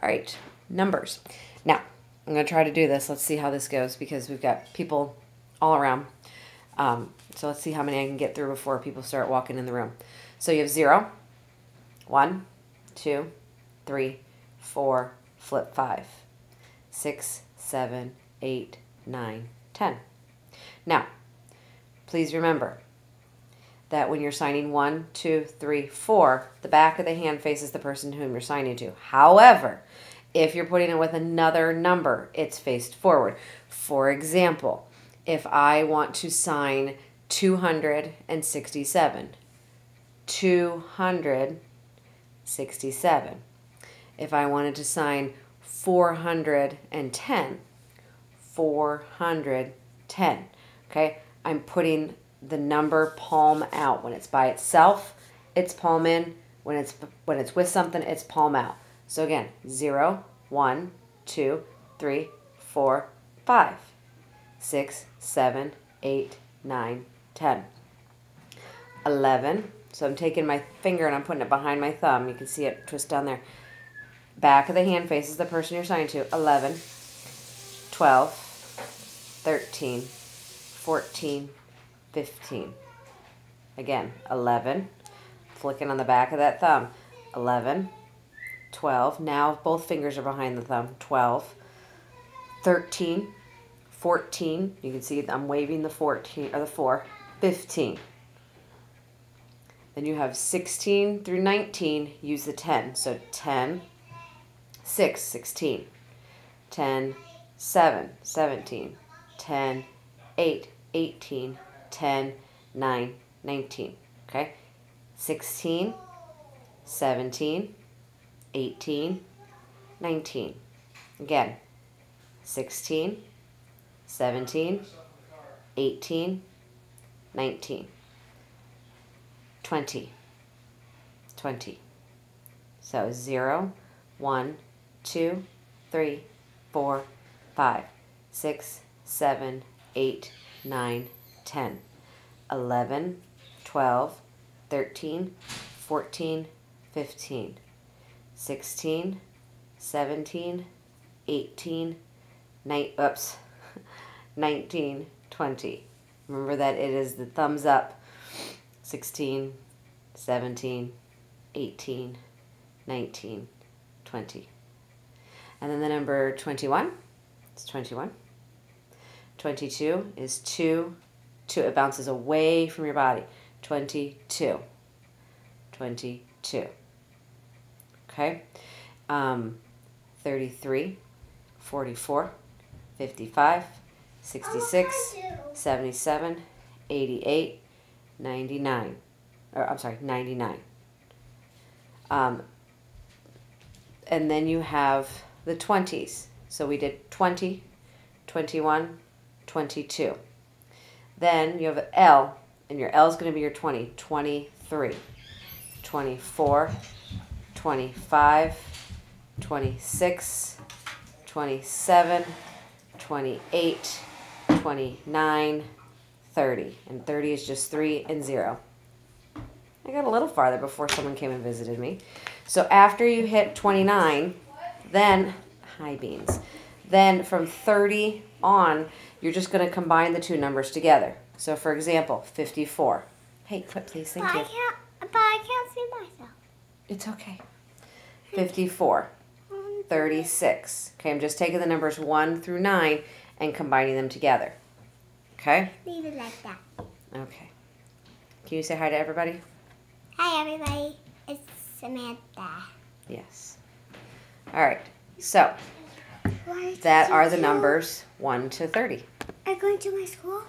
All right, numbers. Now, I'm going to try to do this. Let's see how this goes because we've got people all around. Um, so let's see how many I can get through before people start walking in the room. So you have zero, one, two, three, four, flip five, six, seven, eight, nine, ten. Now, please remember that when you're signing one, two, three, four, the back of the hand faces the person whom you're signing to. However, if you're putting it with another number, it's faced forward. For example, if I want to sign 267, 267. If I wanted to sign 410, 410. Okay, I'm putting the number palm out. When it's by itself, it's palm in. When it's when it's with something, it's palm out. So again, zero, one, two, three, four, five, six, seven, eight, nine, ten, eleven. So I'm taking my finger and I'm putting it behind my thumb. You can see it twist down there. Back of the hand faces the person you're signing to. 11, 12, 13, 14, 15. Again, 11. Flicking on the back of that thumb. 11, 12. Now both fingers are behind the thumb. 12, 13, 14. You can see I'm waving the 14 or the 4. 15. Then you have 16 through 19. Use the 10. So 10, 6, 16. 10, 7, 17. 10, 8, 18. 10, 9, 19. Okay? 16, 17, 18, 19. Again, 16, 17, 18, 19. 20. 20. So 0, 1, 2, 3, 4, 5, 6, 7, 8, 9, 10, 11, 12, 13, 14, 15, 16, 17, 18, 9, oops, 19, 20. Remember that it is the thumbs up 16, 17, 18, 19, 20. And then the number 21, it's 21. 22 is 2, 2. It bounces away from your body. 22. 22. Okay? Um, 33, 44, 55, 66, 77, 88, 99. Or, I'm sorry, 99. Um, and then you have the 20s. So we did 20, 21, 22. Then you have an L, and your L is going to be your 20, 23, 24, 25, 26, 27, 28, 29, 30. And 30 is just 3 and 0. I got a little farther before someone came and visited me. So after you hit 29, then, high beans, then from 30 on, you're just going to combine the two numbers together. So for example, 54. Hey, quit please, thank but you. I can't, but I can't see myself. It's okay. 54. 36. Okay, I'm just taking the numbers 1 through 9 and combining them together. Okay? Leave it like that. Okay. Can you say hi to everybody? Hi, everybody. It's Samantha. Yes. All right. So, Why that are the numbers 1 to 30. Are going to my school?